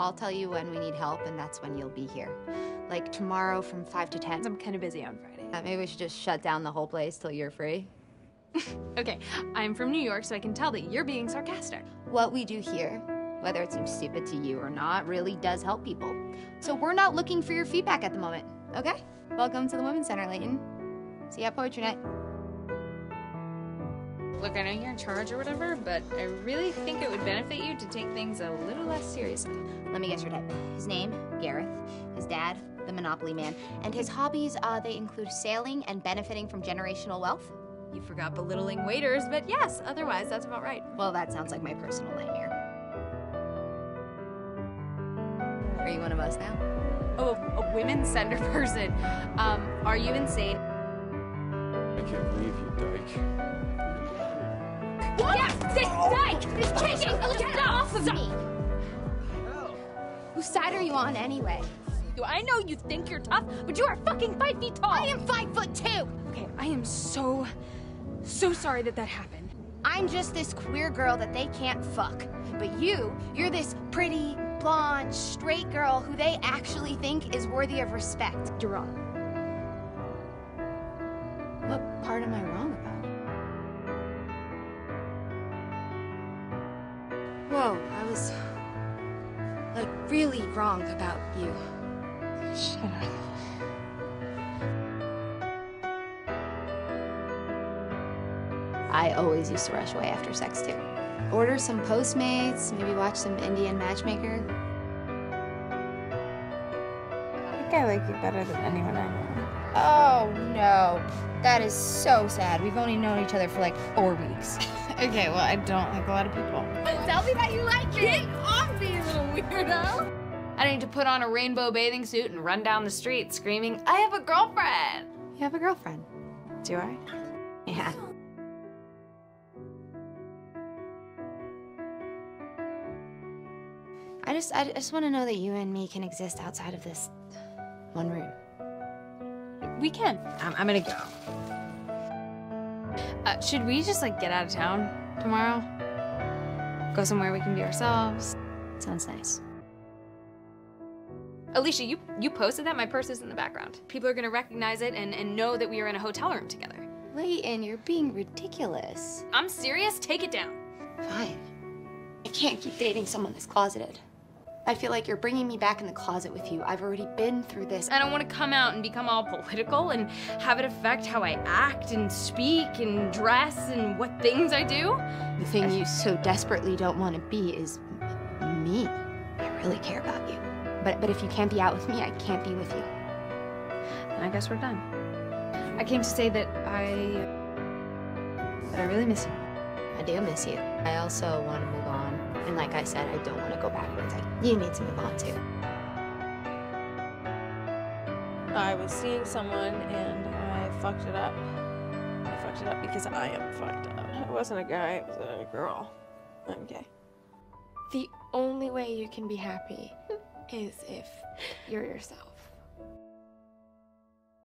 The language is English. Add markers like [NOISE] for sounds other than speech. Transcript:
I'll tell you when we need help, and that's when you'll be here. Like tomorrow from 5 to 10. I'm kind of busy on Friday. Uh, maybe we should just shut down the whole place till you're free. [LAUGHS] Okay, I'm from New York, so I can tell that you're being sarcastic. What we do here, whether it seems stupid to you or not, really does help people. So we're not looking for your feedback at the moment, okay? Welcome to the Women's Center, Leighton. See you at Poetry Night. Look, I know you're in charge or whatever, but I really think it would benefit you to take things a little less seriously. Let me guess your type. His name, Gareth. His dad, the Monopoly Man. And his hobbies, uh, they include sailing and benefiting from generational wealth. You forgot belittling waiters, but yes, otherwise that's about right. Well, that sounds like my personal nightmare. Are you one of us now? Oh, a women's center person. Um, are you insane? I can't believe you, Dyke. Yeah, this dyke is kicking Get off of me! Whose side are you on anyway? I know you think you're tough, but you are fucking five feet tall. I am five foot two! Okay, I am so, so sorry that that happened. I'm just this queer girl that they can't fuck. But you, you're this pretty, blonde, straight girl who they actually think is worthy of respect. You're wrong. What part am I wrong about? Whoa, I was like really wrong about you. Shut up. I always used to rush away after sex too. Order some Postmates, maybe watch some Indian Matchmaker. I think I like you better than anyone I know. Oh no, that is so sad. We've only known each other for like four weeks. [LAUGHS] Okay, well, I don't like a lot of people. But Tell me that you like me. off me, you little weirdo! I need to put on a rainbow bathing suit and run down the street screaming, I have a girlfriend! You have a girlfriend. Do I? Yeah. I just, I just want to know that you and me can exist outside of this one room. We can. I'm, I'm gonna go. Uh, should we just like get out of town tomorrow? Go somewhere we can be ourselves? Sounds nice. Alicia, you, you posted that? My purse is in the background. People are gonna recognize it and, and know that we are in a hotel room together. Leighton, you're being ridiculous. I'm serious, take it down. Fine. I can't keep dating someone that's closeted. I feel like you're bringing me back in the closet with you. I've already been through this. I don't want to come out and become all political and have it affect how I act and speak and dress and what things I do. The thing you so desperately don't want to be is me. I really care about you. But but if you can't be out with me, I can't be with you. And I guess we're done. I came to say that I that I really miss you. I do miss you. I also want to move on. And like I said, I don't want to go backwards. I, you need to move on too. I was seeing someone and I fucked it up. I fucked it up because I am fucked up. It wasn't a guy, it was a girl. I'm gay. The only way you can be happy is if you're yourself.